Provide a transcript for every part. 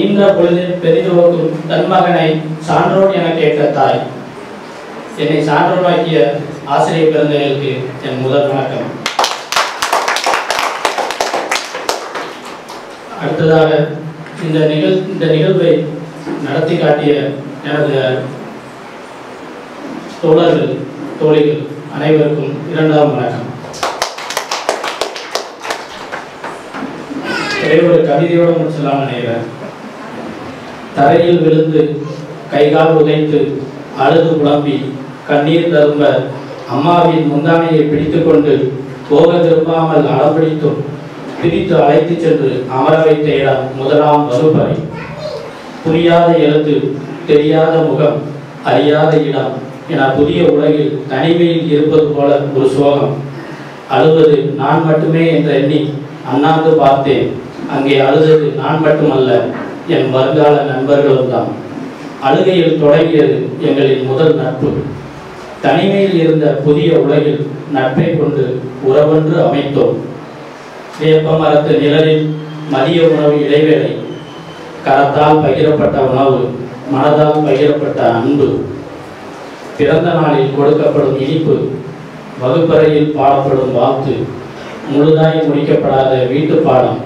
ஈன்ற பொழுதில் பெரிதுவக்கும் தன் மகனை சான்றோன் என கேட்ட தாய். என்னை சான்றோனாக்கிய ஆசிரியர் பிறந்தவர்களுக்கு என் முதல் வணக்கம். அடுத்ததாக இந்த நிகழ் இந்த நிகழ்வை நடத்தி காட்டிய எனது தோழர்கள் தோழிகள் அனைவருக்கும் இரண்டாம் வணக்கம். ஒரே ஒரு கவிதையோட முடிச்சலாம்னு நினைக்கிறேன் தரையில் விழுந்து கைகால் உதைத்து அழுது புலம்பி கண்ணீர் தரும்ப அம்மாவின் முந்தானையை பிடித்துக்கொண்டு போக திரும்பாமல் அளம்பிடித்தும் பிரித்து அழைத்துச் சென்று அமர வைத்த இடம் முதலாம் வகுப்பறை. புரியாத எழுத்து தெரியாத முகம் அறியாத இடம் என புதிய உலகில் தனிமையில் இருப்பது போல ஒரு சோகம். அழுவது நான் மட்டுமே என்று எண்ணி அண்ணாந்து பார்த்தேன். அங்கே அழுதது நான் மட்டுமல்ல. என் வருங்கால நண்பர்களும் தான் அழுகையில் தொடங்கியது எங்களின் முதல் நட்பு. தனிமையில் இருந்த புதிய உலகில் நட்பை கொண்டு உறவென்று அமைத்தோம். வேப்ப மரத்து நிழலில் மதிய உணவு இடைவேளை. கரத்தால் பகிரப்பட்ட உணவு மனதால் பகிரப்பட்ட அன்பு. பிறந்த நாளில் கொடுக்கப்படும் இனிப்பு வகுப்பறையில் பாடப்படும் வாழ்த்து முழுதாய் முடிக்கப்படாத வீட்டு பாடம்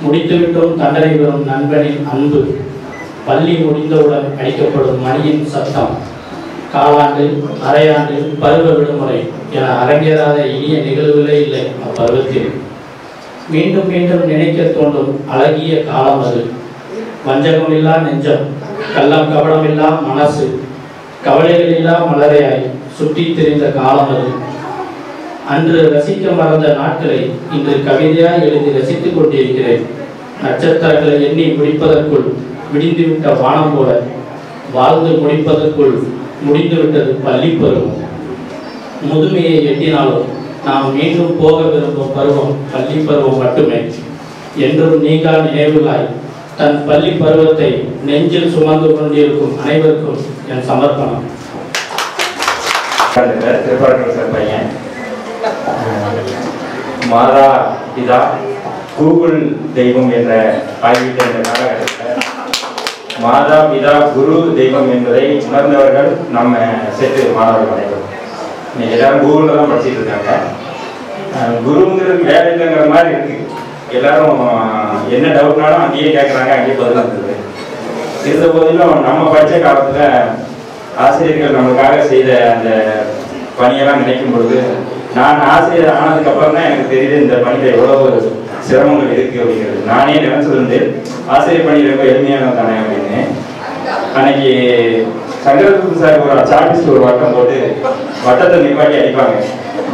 முடித்துவிட்டும் தண்டனை பெறும் நண்பனின் அன்பு. பள்ளி முடிந்தவுடன் அடிக்கப்படும் மணியின் சத்தம் காலாண்டு அரையாண்டு பருவ விடுமுறை என அரங்கேறாத இனிய நிகழ்வுகளே இல்லை அப்பருவத்தில். மீண்டும் மீண்டும் நினைக்க தோன்றும் அழகிய காலம் அது. வஞ்சகமில்லா நெஞ்சம் கள்ளம் கபடமில்லா மனசு கவலைகளில்லா மலரையாய் சுற்றித் திரிந்த காலம் அது. அன்று ரசிக்க மறந்த நாட்களை இன்று கவிதையாய் எழுதி ரசித்துக் கொண்டிருக்கிறேன். நட்சத்திரங்களை எண்ணி முடிப்பதற்குள் விடிந்துவிட்ட வானம் போல வாழ்ந்து முடிப்பதற்குள் முடிந்துவிட்டது பள்ளி பருவம் முதுமையை எட்டினாலும் நாம் மீண்டும் போக விரும்பும் பருவம் பள்ளி பருவம் மட்டுமே. என்றும் நீங்கா நினைவுகளாய் தன் பள்ளி பருவத்தை நெஞ்சில் சுமந்து கொண்டிருக்கும் அனைவருக்கும் என் சமர்ப்பணம். சார் பையன். மாதா பிதா கூகுள் தெய்வம் என்ற ஆகிவிட்ட இந்த காலகட்டத்தில் மாதா பிதா குரு தெய்வம் என்பதை உணர்ந்தவர்கள் நம்ம செட்டு மாணவர்கள் அனைவரும். இன்னைக்கு எல்லாரும் கூகுளில் தான் படிச்சுட்டு இருக்காங்க. குருங்கிறது வேற இல்லைங்கிற மாதிரி இருக்கு. எல்லாரும் என்ன டவுட்னாலும் அங்கேயே கேட்குறாங்க அங்கேயே பதில் இருந்தது இருந்த போதிலும் நம்ம படித்த காலத்தில் ஆசிரியர்கள் நமக்காக செய்த அந்த பணியெல்லாம் நினைக்கும் பொழுது நான் ஆசிரியர் ஆனதுக்கு அப்புறம் தான் எனக்கு தெரியுது இந்த பணியில் எவ்வளவு சிரமங்கள் இருக்கு அப்படிங்கிறது. நானே நினைச்சிருந்து ஆசிரியர் பணி ரொம்ப எளிமையானது தானே அப்படின்னு. அன்னைக்கு சங்கரகுரு சார் ஒரு சாப்பிஸ் ஒரு வட்டம் போட்டு வட்டத்தை நிப்பாட்டி அடிப்பாங்க.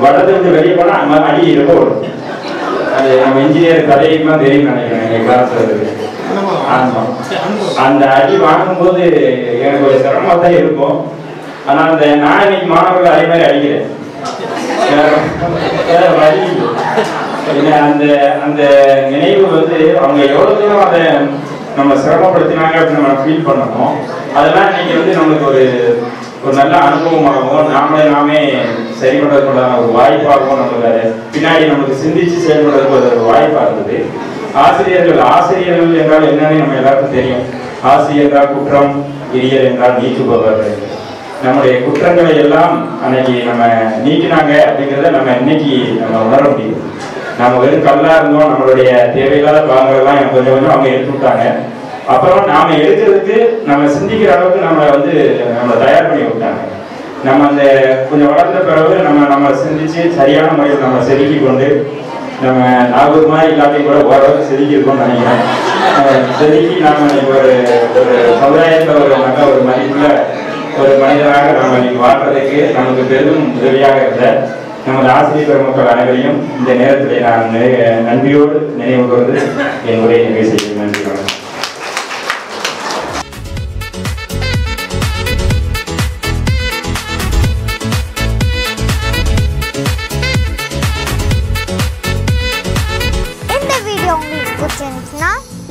வட்டத்தை விட்டு வெளியே போனா அங்க அடி ரொம்ப வரும் அது நம்ம இன்ஜினியர் தலையுமா தெரியும் நினைக்கிறேன் எங்க கிளாஸ்ல இருக்கு அந்த அடி வாங்கும்போது எனக்கு ஒரு சிரமமா தான் இருக்கும். ஆனா அந்த நான் இன்னைக்கு மாணவர்கள் அதே மாதிரி அடிக்கிறேன். வேற- வழி ஏன்னா அந்த அந்த நினைவு வந்து அவங்க எவ்வளவு தூரம் அதை நம்ம சிரமப்படுத்தினாங்க அப்படின்னு நம்ம ஃபீல் பண்ணணும் அதெல்லாம் இன்னைக்கு வந்து நம்மளுக்கு ஒரு ஒரு நல்ல அனுபவமாகவும் நாமளே நாமே சரி ஒரு வாய்ப்பாகவும் நம்மளுக்கு பின்னாடி நமக்கு சிந்திச்சு செயல்படுறதுக்கு ஒரு வாய்ப்பா இருந்தது ஆசிரியர்கள் ஆசிரியர்கள் என்றால் என்னன்னு நம்ம எல்லாருக்கும் தெரியும். ஆசிரியர் என்றால் குற்றம் இரியர் என்றால் நீக்குபவர். நம்முடைய குற்றங்களை எல்லாம் அன்னைக்கு நம்ம நீக்கினாங்க அப்படிங்கிறத நம்ம இன்னைக்கு நம்ம உணர முடியும் நம்ம வெறும் கல்லா இருந்தோம் நம்மளுடைய தேவையில்லாத பாகங்கள்லாம் எனக்கு கொஞ்சம் கொஞ்சம் அவங்க எடுத்து விட்டாங்க. அப்புறம் நாம எடுக்கிறதுக்கு நம்ம சிந்திக்கிற அளவுக்கு நம்ம வந்து நம்ம தயார் பண்ணி விட்டாங்க. நம்ம அந்த கொஞ்சம் வளர்ந்த பிறகு நம்ம நம்ம சிந்திச்சு சரியான முறையில் நம்ம செதுக்கி கொண்டு நம்ம நாகூர் மாதிரி எல்லாத்தையும் கூட ஓரளவுக்கு செதுக்கி இருக்கோம்னு நினைக்கிறேன். செதுக்கி நாம இன்னைக்கு ஒரு ஒரு சமுதாயத்தில் ஒரு நல்ல ஒரு மதிப்புள்ள ஒரு மனிதராக நாம் இன்னைக்கு வாழ்வதற்கு நமக்கு பெரிதும் உதவியாக இருந்த நமது ஆசிரியர் பெருமக்கள் அனைவரையும் இந்த நேரத்தில் நான் நன்றியோடு நினைவு கூர்ந்து என் உரையை நிறைவு செய்கிறேன். நன்றி வணக்கம்.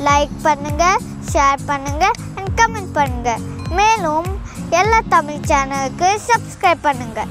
லைக் பண்ணுங்க ஷேர் பண்ணுங்க அண்ட் கமெண்ட் பண்ணுங்க. மேலும் எல்லா தமிழ் சேனலுக்கு சப்ஸ்கிரைப் பண்ணுங்கள்